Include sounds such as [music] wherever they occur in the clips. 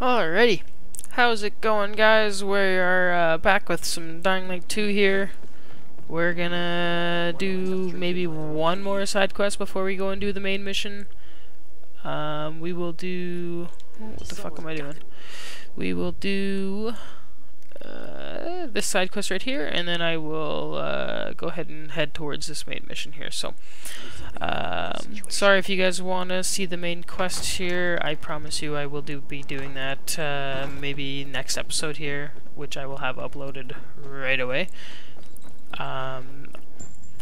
Alrighty. How's it going, guys? We are uh, back with some Dying Light 2 here. We're gonna do maybe one more side quest before we go and do the main mission. Um, we will do... What the fuck am I doing? We will do uh, this side quest right here, and then I will uh, go ahead and head towards this main mission here. So, um, sorry if you guys want to see the main quest here. I promise you I will do be doing that uh, maybe next episode here, which I will have uploaded right away. Um,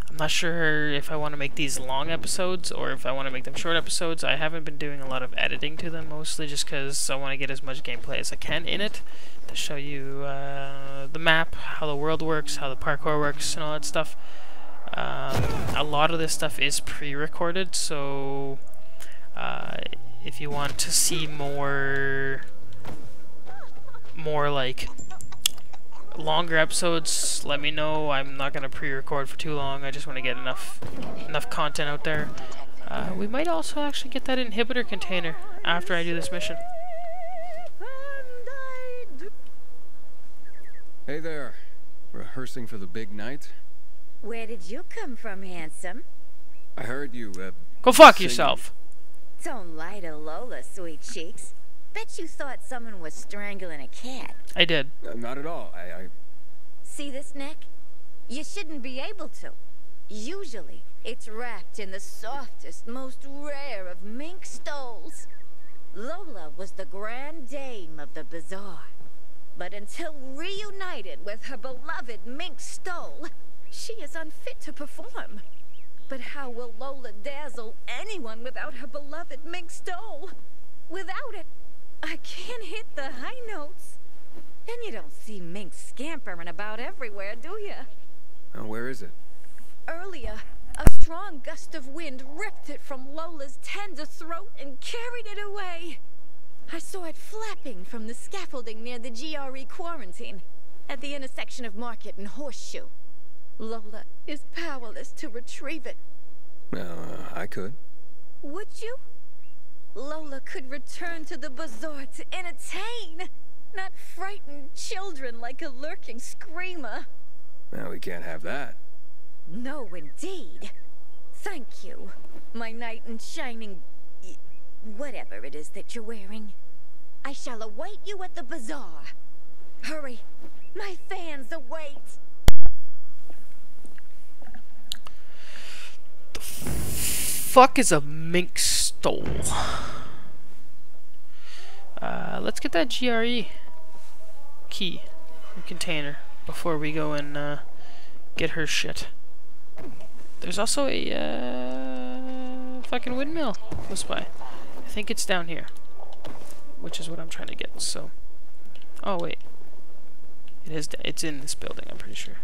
I'm not sure if I want to make these long episodes or if I want to make them short episodes. I haven't been doing a lot of editing to them, mostly just because I want to get as much gameplay as I can in it to show you uh, the map, how the world works, how the parkour works, and all that stuff. Um, a lot of this stuff is pre-recorded, so uh, if you want to see more, more like longer episodes, let me know. I'm not gonna pre-record for too long. I just want to get enough enough content out there. Uh, we might also actually get that inhibitor container after I do this mission. Hey there. Rehearsing for the big night? Where did you come from, handsome? I heard you, uh... Go fuck singing. yourself. Don't lie to Lola, sweet cheeks. Bet you thought someone was strangling a cat. I did. Uh, not at all. I, I... See this neck? You shouldn't be able to. Usually, it's wrapped in the softest, most rare of mink stoles. Lola was the grand dame of the bazaar. But until reunited with her beloved mink stole, she is unfit to perform. But how will Lola dazzle anyone without her beloved mink stole? Without it, I can't hit the high notes. And you don't see mink scampering about everywhere, do you? Uh, where is it? Earlier, a strong gust of wind ripped it from Lola's tender throat and carried it away. I saw it flapping from the scaffolding near the GRE quarantine, at the intersection of Market and Horseshoe. Lola is powerless to retrieve it. Uh, I could. Would you? Lola could return to the bazaar to entertain, not frighten children like a lurking screamer. Well, we can't have that. No, indeed. Thank you, my knight in shining... whatever it is that you're wearing. I shall await you at the bazaar. Hurry, my fans await. The fuck is a mink stole. Uh, let's get that GRE key container before we go and uh, get her shit. There's also a uh, fucking windmill close by. I think it's down here, which is what I'm trying to get. So, oh wait, it is. It's in this building. I'm pretty sure.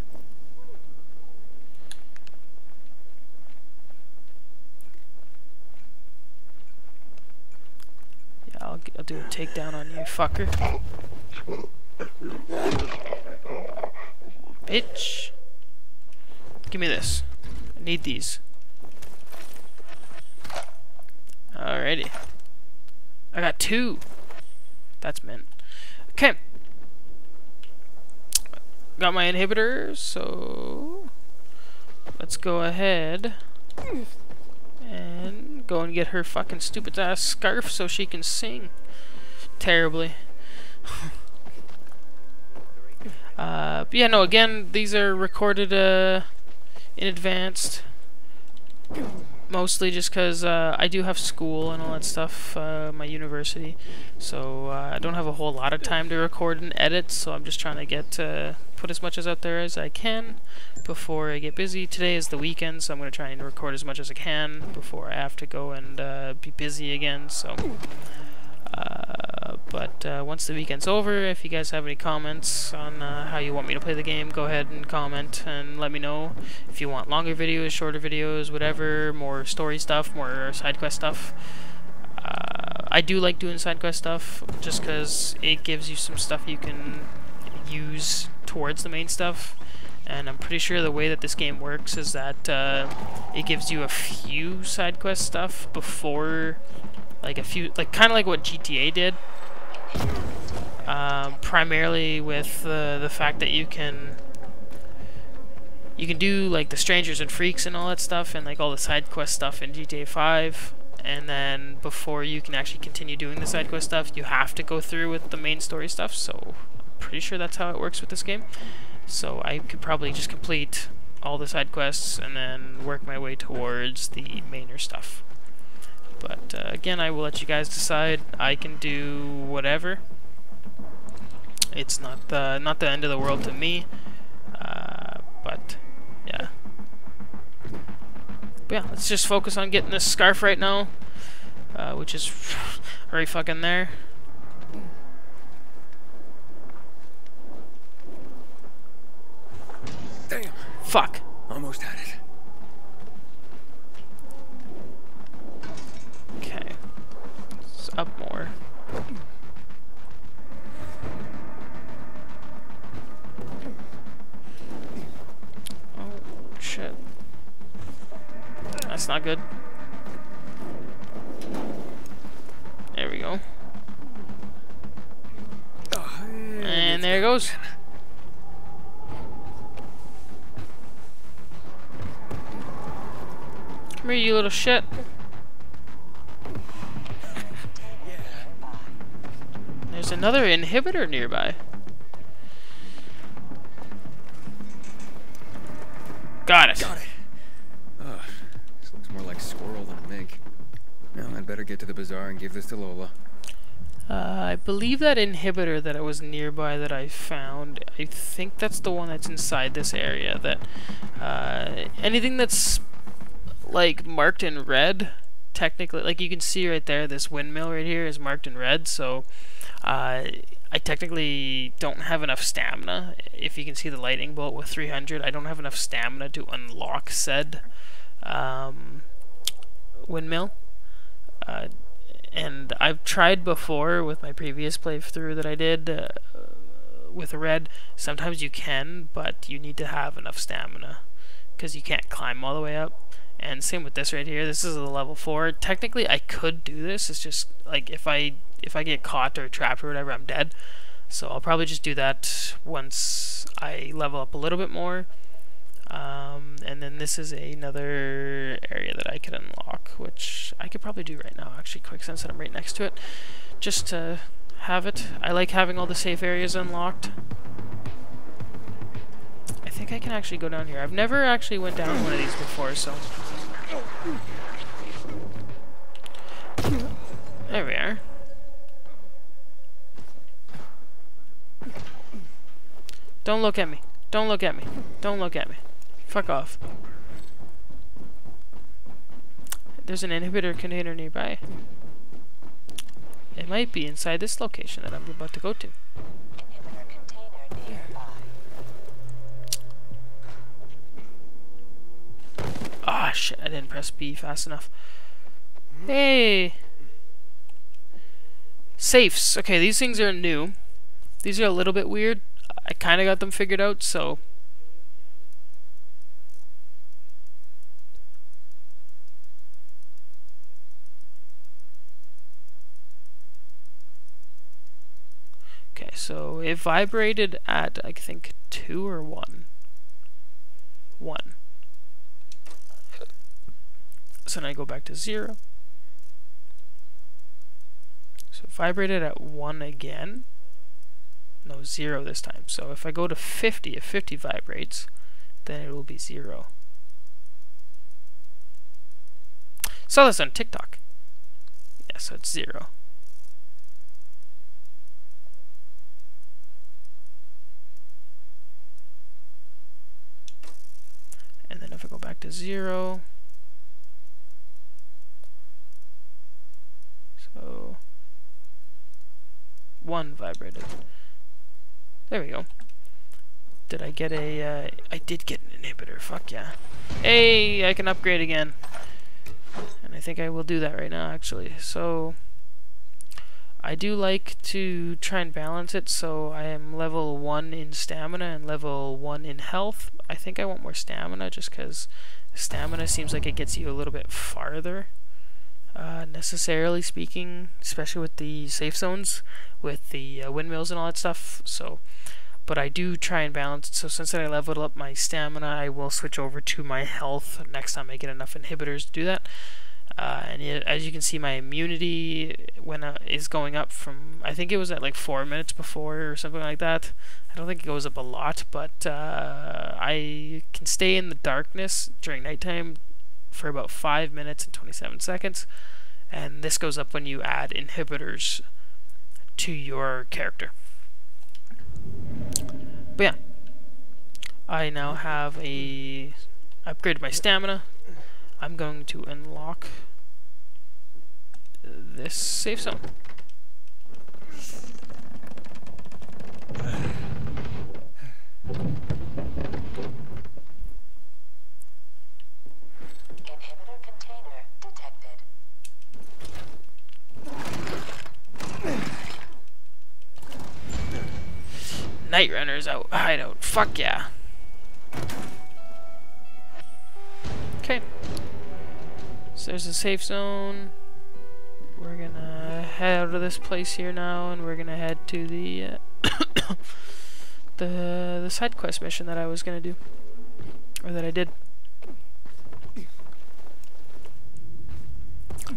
Yeah, I'll, do a takedown on you, fucker. Bitch. Give me this. I need these. Alrighty. I got two. That's mint. Okay. Got my inhibitor, so let's go ahead and go and get her fucking stupid ass scarf so she can sing terribly. [laughs] uh, but yeah, no, again, these are recorded uh, in advance. Mostly just because uh, I do have school and all that stuff, uh, my university. So uh, I don't have a whole lot of time to record and edit, so I'm just trying to get uh, put as much as out there as I can before I get busy. Today is the weekend, so I'm going to try and record as much as I can before I have to go and uh, be busy again. So, uh, but uh, once the weekend's over, if you guys have any comments on uh, how you want me to play the game, go ahead and comment and let me know. If you want longer videos, shorter videos, whatever, more story stuff, more side quest stuff. Uh, I do like doing side quest stuff just because it gives you some stuff you can use towards the main stuff and I'm pretty sure the way that this game works is that uh, it gives you a few side quest stuff before, like a few, like kind of like what GTA did, Um, primarily with uh, the fact that you can you can do like the strangers and freaks and all that stuff and like all the side quest stuff in GTA 5 and then before you can actually continue doing the side quest stuff you have to go through with the main story stuff so pretty sure that's how it works with this game so I could probably just complete all the side quests and then work my way towards the mainer stuff but uh, again I will let you guys decide I can do whatever it's not the not the end of the world to me uh, but yeah. But yeah, let's just focus on getting this scarf right now, uh, which is [laughs] right fucking there. Damn. Fuck. Almost had it. Okay. It's up more. Oh, shit. That's not good. There we go. Oh, and there it goes. You little shit. There's another inhibitor nearby. Got it. Got it. Ugh, this looks more like squirrel than a mink. Now I'd better get to the bazaar and give this to Lola. Uh, I believe that inhibitor that it was nearby that I found, I think that's the one that's inside this area. That uh, anything that's like marked in red, technically, like you can see right there, this windmill right here is marked in red. So uh, I technically don't have enough stamina. If you can see the lightning bolt with 300, I don't have enough stamina to unlock said um, windmill. Uh, and I've tried before with my previous playthrough that I did uh, with red. Sometimes you can, but you need to have enough stamina because you can't climb all the way up. And same with this right here. This is a level 4. Technically, I could do this. It's just, like, if I if I get caught or trapped or whatever, I'm dead. So I'll probably just do that once I level up a little bit more. Um, and then this is another area that I could unlock, which I could probably do right now, actually, quick, since I'm right next to it. Just to have it. I like having all the safe areas unlocked. I think I can actually go down here. I've never actually went down one of these before, so... There we are. Don't look at me. Don't look at me. Don't look at me. Fuck off. There's an inhibitor container nearby. It might be inside this location that I'm about to go to. Ah, oh, shit, I didn't press B fast enough. Hey! Safes. Okay, these things are new. These are a little bit weird. I kind of got them figured out, so... Okay, so it vibrated at, I think, 2 or 1? 1. So now I go back to 0. So vibrated at 1 again no, 0 this time. So if I go to 50, if 50 vibrates, then it will be 0. Saw this on TikTok. Yeah, so it's 0. And then if I go back to 0, so 1 vibrated. There we go. Did I get a, uh, I did get an inhibitor, fuck yeah. Hey, I can upgrade again. And I think I will do that right now, actually. So, I do like to try and balance it, so I am level 1 in stamina and level 1 in health. I think I want more stamina, just because stamina seems like it gets you a little bit farther. Uh, necessarily speaking, especially with the safe zones, with the uh, windmills and all that stuff. So, but I do try and balance. So since I leveled up my stamina, I will switch over to my health next time I get enough inhibitors to do that. Uh, and as you can see, my immunity when uh, is going up from I think it was at like four minutes before or something like that. I don't think it goes up a lot, but uh, I can stay in the darkness during nighttime for about five minutes and 27 seconds, and this goes up when you add inhibitors to your character. But yeah, I now have a upgraded my stamina I'm going to unlock this safe zone. Night Runner's out hideout. Fuck yeah. Okay. So there's a safe zone. We're gonna head out of this place here now, and we're gonna head to the uh, [coughs] the the side quest mission that I was gonna do, or that I did.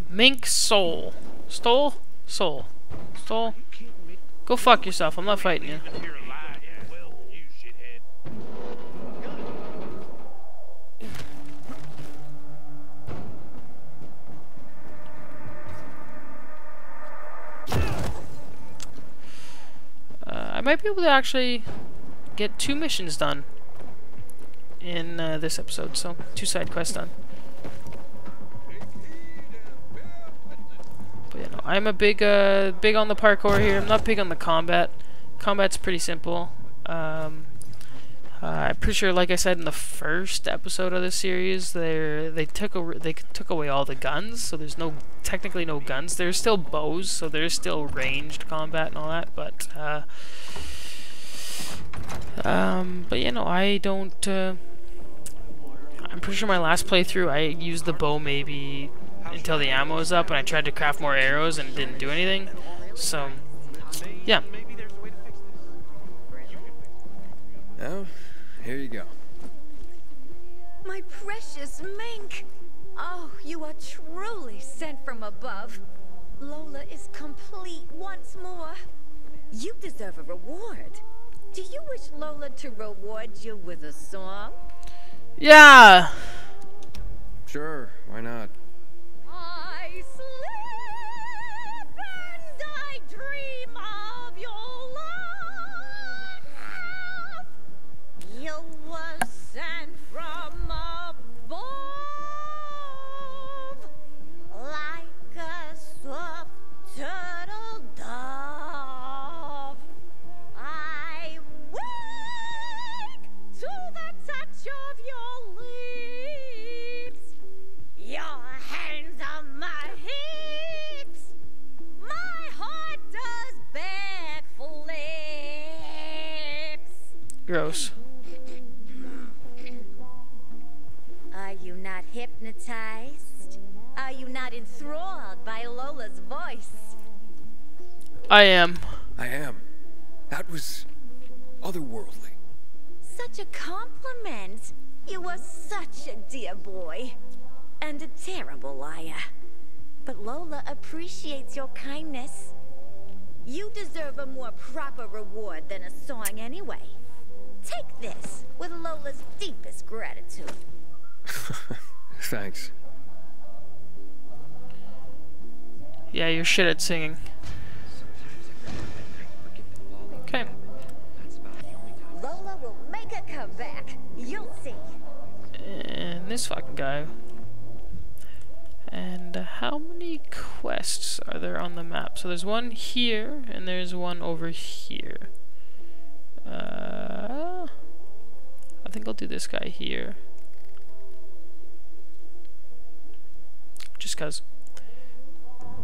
Mink Soul, Stole, Soul, Stole. Go fuck yourself. I'm not fighting you. Might be able to actually get two missions done in uh, this episode. So, two side quests done. But you know, I'm a big, uh, big on the parkour here. I'm not big on the combat. Combat's pretty simple. Um, uh, I'm pretty sure, like I said in the first episode of this series, they they took a, they took away all the guns, so there's no technically no guns. There's still bows, so there's still ranged combat and all that. But uh, um, but you know, I don't. Uh, I'm pretty sure my last playthrough I used the bow maybe until the ammo was up, and I tried to craft more arrows and didn't do anything. So, yeah. Oh, here you go. My precious mink! Oh, you are truly sent from above. Lola is complete once more. You deserve a reward. Do you wish Lola to reward you with a song? Yeah! Sure, why not? Gross. Are you not hypnotized? Are you not enthralled by Lola's voice? I am. I am. That was otherworldly. Such a compliment. You were such a dear boy. And a terrible liar. But Lola appreciates your kindness. You deserve a more proper reward than a song anyway. Take this with Lola's deepest gratitude. [laughs] Thanks. Yeah, you're shit at singing. Okay. Lola will make a comeback. You'll see. And this fucking guy. And how many quests are there on the map? So there's one here, and there's one over here. Uh, I think I'll do this guy here. Just cause.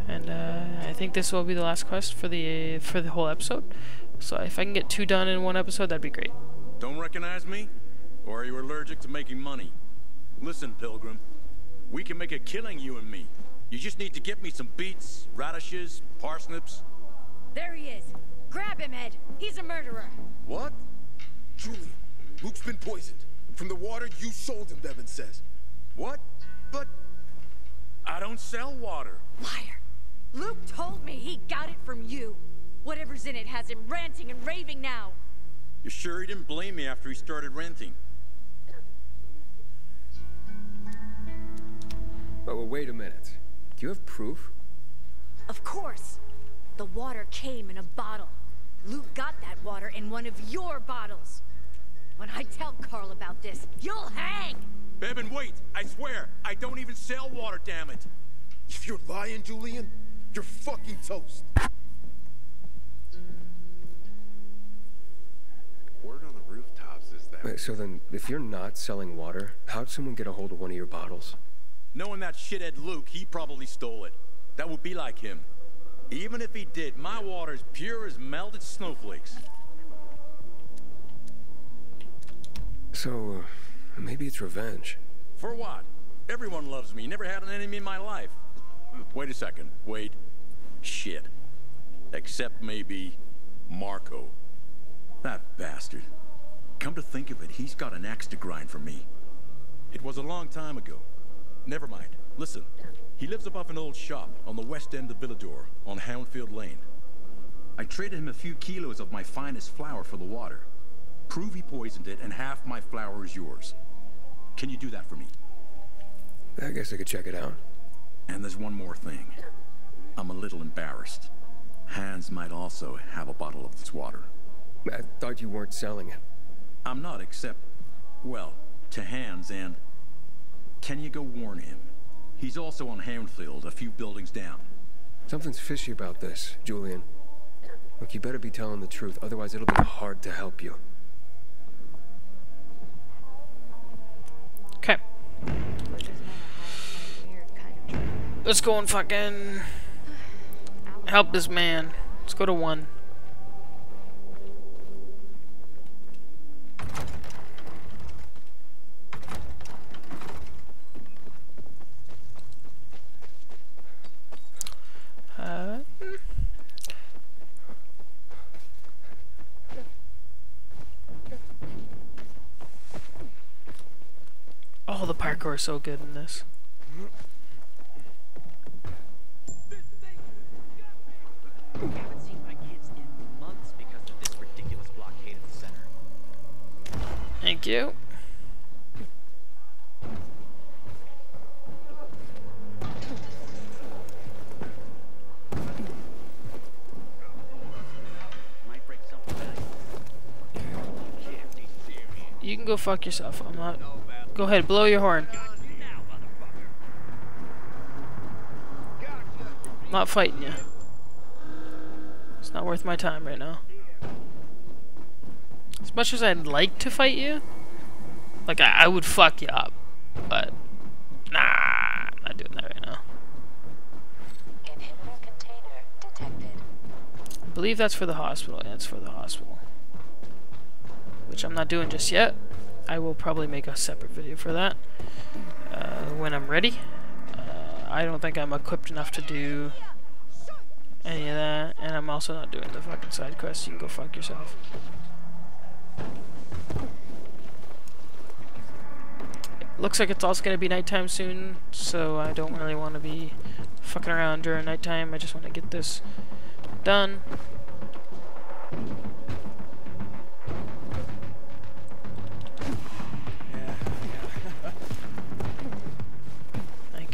And uh, I think this will be the last quest for the for the whole episode. So if I can get two done in one episode, that'd be great. Don't recognize me? Or are you allergic to making money? Listen, Pilgrim. We can make a killing, you and me. You just need to get me some beets, radishes, parsnips. There he is. Grab him, Ed. He's a murderer. What? Julian, Luke's been poisoned. From the water you sold him, Devin says. What? But I don't sell water. Liar. Luke told me he got it from you. Whatever's in it has him ranting and raving now. You're sure he didn't blame me after he started ranting? Oh, well, wait a minute. Do you have proof? Of course. The water came in a bottle. Luke got that water in one of your bottles. When I tell Carl about this, you'll hang! Bevan, wait! I swear, I don't even sell water, damn it! If you're lying, Julian, you're fucking toast. Word on the rooftops is that Wait, so then, if you're not selling water, how'd someone get a hold of one of your bottles? Knowing that shithead Luke, he probably stole it. That would be like him. Even if he did, my water's pure as melted snowflakes. So, uh, maybe it's revenge. For what? Everyone loves me. Never had an enemy in my life. Wait a second. Wait. Shit. Except maybe Marco. That bastard. Come to think of it, he's got an axe to grind for me. It was a long time ago. Never mind. Listen. He lives above an old shop on the west end of Villedor on Houndfield Lane. I traded him a few kilos of my finest flour for the water. Prove he poisoned it and half my flour is yours. Can you do that for me? I guess I could check it out. And there's one more thing. I'm a little embarrassed. Hans might also have a bottle of this water. I thought you weren't selling it. I'm not, except, well, to Hans and... Can you go warn him? He's also on Houndfield, a few buildings down. Something's fishy about this, Julian. Look, you better be telling the truth, otherwise it'll be hard to help you. Okay. Let's go and fucking help this man. Let's go to one. Uh, oh, the parkour is so good in this. haven't seen my kids in months because of this ridiculous blockade at the center. Thank you. You can go fuck yourself. I'm not. Go ahead, blow your horn. I'm not fighting you. It's not worth my time right now. As much as I'd like to fight you, like I, I would fuck you up, but nah, I'm not doing that right now. Inhibitor container detected. I believe that's for the hospital. Yeah, it's for the hospital. Which I'm not doing just yet. I will probably make a separate video for that uh, when I'm ready. Uh, I don't think I'm equipped enough to do any of that, and I'm also not doing the fucking side quests. You can go fuck yourself. Looks like it's also going to be nighttime soon, so I don't really want to be fucking around during nighttime. I just want to get this done.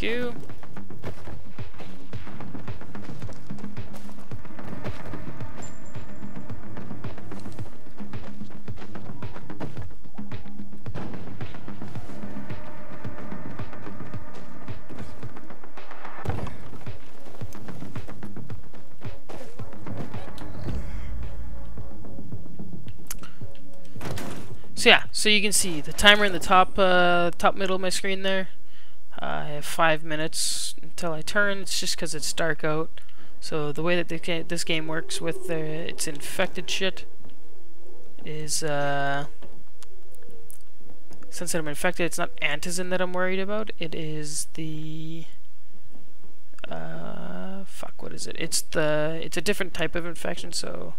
So yeah, so you can see the timer in the top uh, top middle of my screen there. Have five minutes until I turn. It's just because it's dark out. So the way that this game works with the, its infected shit is uh, since I'm infected, it's not antizin that I'm worried about. It is the Uh, fuck, what is it? It's the, it's a different type of infection, so...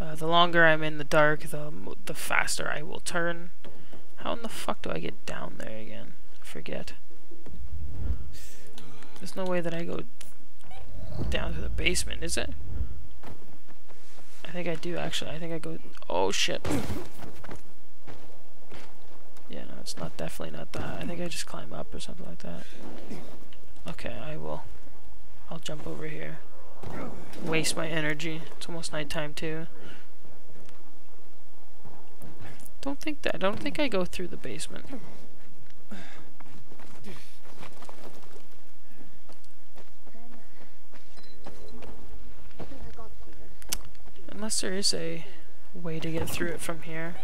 Uh, the longer I'm in the dark, the, the faster I will turn. How in the fuck do I get down there again? Forget. There's no way that I go down to the basement, is it? I think I do, actually. I think I go... Oh, shit. Yeah, no, it's not definitely not that. I think I just climb up or something like that. Okay, I will. I'll jump over here. Waste my energy. It's almost nighttime too. Don't think that. I don't think I go through the basement. Unless there is a way to get through it from here.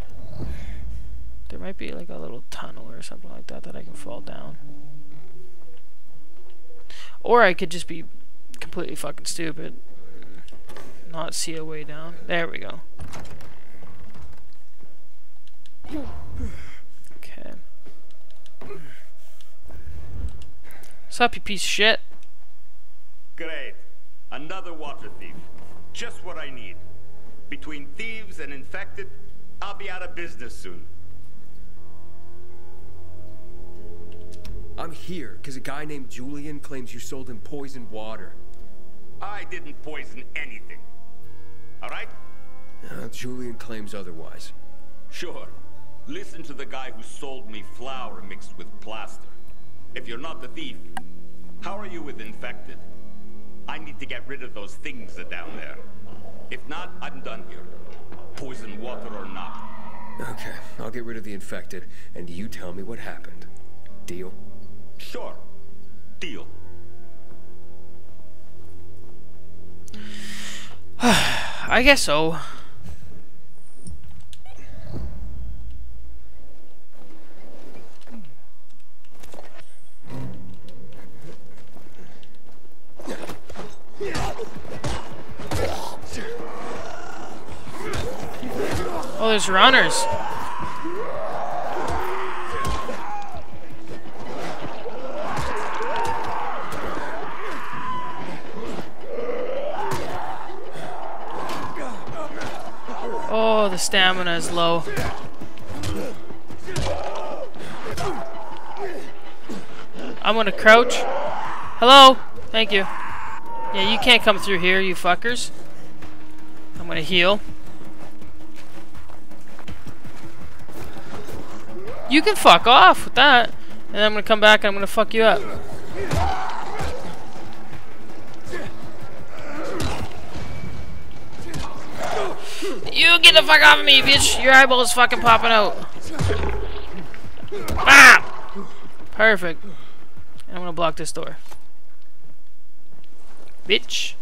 There might be like a little tunnel or something like that that I can fall down. Or I could just be completely fucking stupid. Not see a way down. There we go. Okay. What's up, you piece of shit? Great. Another water thief. Just what I need. Between thieves and infected, I'll be out of business soon. I'm here because a guy named Julian claims you sold him poisoned water. I didn't poison anything. All right? Uh, Julian claims otherwise. Sure. Listen to the guy who sold me flour mixed with plaster. If you're not the thief, how are you with infected? I need to get rid of those things that down there. If not, I'm done here. Poison water or not. Okay, I'll get rid of the infected, and you tell me what happened. Deal? Sure. Deal. [sighs] I guess so. Oh, there's runners. Oh, the stamina is low. I'm gonna crouch. Hello? Thank you. Yeah, you can't come through here, you fuckers. I'm gonna heal. You can fuck off with that. And I'm gonna come back and I'm gonna fuck you up. You get the fuck off of me, bitch! Your eyeball is fucking popping out. Ah! Perfect. And I'm gonna block this door. Bitch.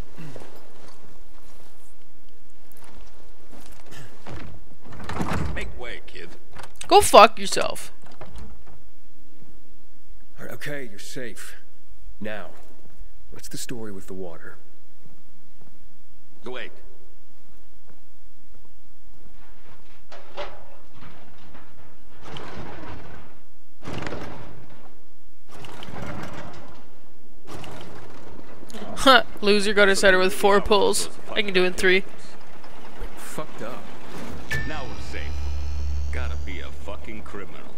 Make. Go fuck yourself. Okay, you're safe. Now, what's the story with the water? Wait. Huh, [laughs] loser got a setter with four pulls. I can do it in three. Criminal.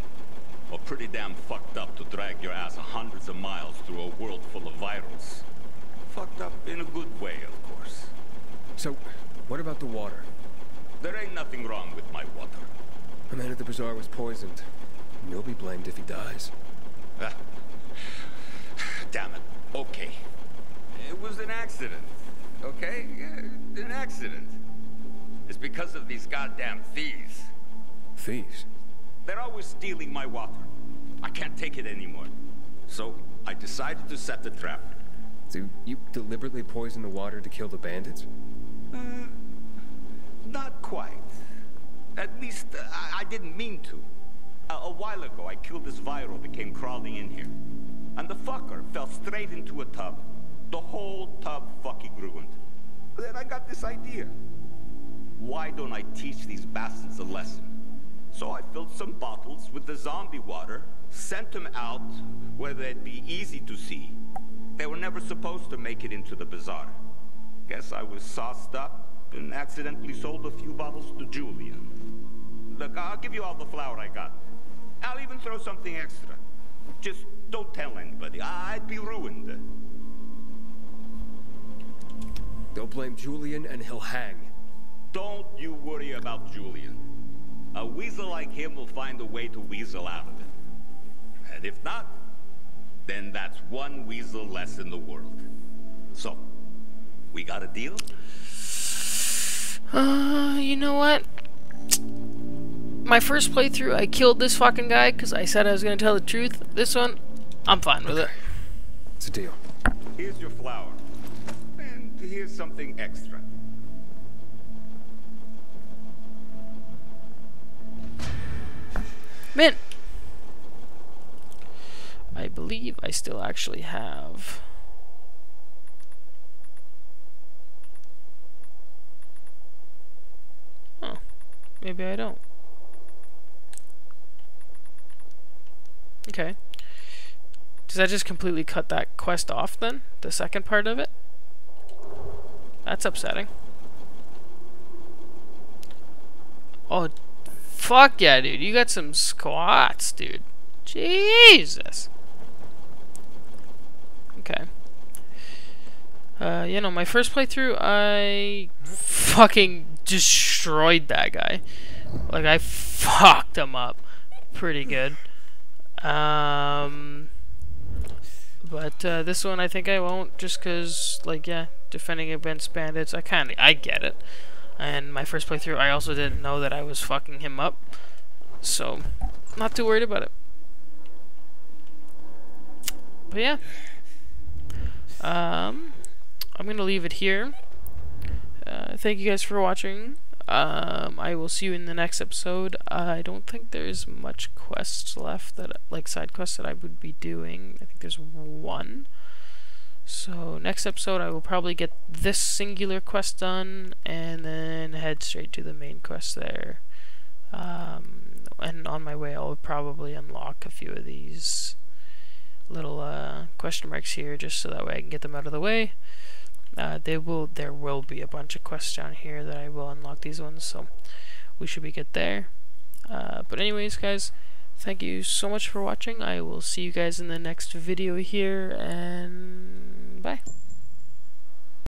Or pretty damn fucked up to drag your ass hundreds of miles through a world full of virals. Fucked up in a good way, of course. So, what about the water? There ain't nothing wrong with my water. A man at the bazaar was poisoned. You'll be blamed if he dies. Ah. [sighs] Damn it. Okay. It was an accident. Okay? An accident. It's because of these goddamn thieves. Thieves? They're always stealing my water. I can't take it anymore. So I decided to set the trap. So you deliberately poisoned the water to kill the bandits? Uh, not quite. At least uh, I, I didn't mean to. A, a while ago, I killed this viral that came crawling in here. And the fucker fell straight into a tub. The whole tub fucking ruined. Then I got this idea. Why don't I teach these bastards a lesson? So I filled some bottles with the zombie water, sent them out where they'd be easy to see, They were never supposed to make it into the bazaar. Guess I was sauced up and accidentally sold a few bottles to Julian. Look, I'll give you all the flour I got. I'll even throw something extra. Just don't tell anybody. I'd be ruined. Don't blame Julian and he'll hang. Don't you worry about Julian. A weasel like him will find a way to weasel out of it. And if not, then that's one weasel less in the world. So, we got a deal? Uh, you know what? My first playthrough, I killed this fucking guy because I said I was going to tell the truth. This one, I'm fine with it. It's a deal. Here's your flower. And here's something extra. Mint! I believe I still actually have... Oh, maybe I don't. Okay. Does that just completely cut that quest off then? The second part of it? That's upsetting. Oh, fuck yeah, dude. You got some squats, dude. Jesus. Okay. Uh, you know, my first playthrough, I fucking destroyed that guy. Like, I fucked him up pretty good. Um, but uh, this one I think I won't, just because, like, yeah, defending against bandits, I kind of, I get it. And my first playthrough, I also didn't know that I was fucking him up. So, not too worried about it. But yeah. Um, I'm going to leave it here. Uh, thank you guys for watching. Um, I will see you in the next episode. I don't think there's much quests left that, like side quests that I would be doing. I think there's one. So next episode I will probably get this singular quest done and then head straight to the main quest there. Um, and on my way I'll probably unlock a few of these little uh, question marks here just so that way I can get them out of the way. Uh, they will. There will be a bunch of quests down here that I will unlock these ones, so we should be good there. Uh, but anyways, guys, thank you so much for watching. I will see you guys in the next video here, and bye.